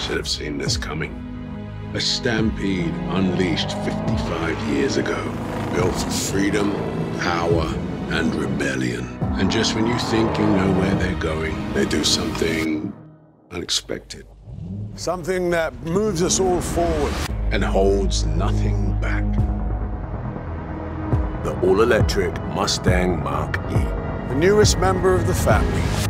Should have seen this coming. A stampede unleashed 55 years ago, built for freedom, power, and rebellion. And just when you think you know where they're going, they do something unexpected. Something that moves us all forward and holds nothing back. The all-electric Mustang Mark E, The newest member of the family.